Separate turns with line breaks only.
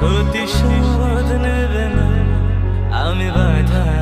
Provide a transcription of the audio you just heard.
প্রতিশোধ নেবে না। আমি বাধা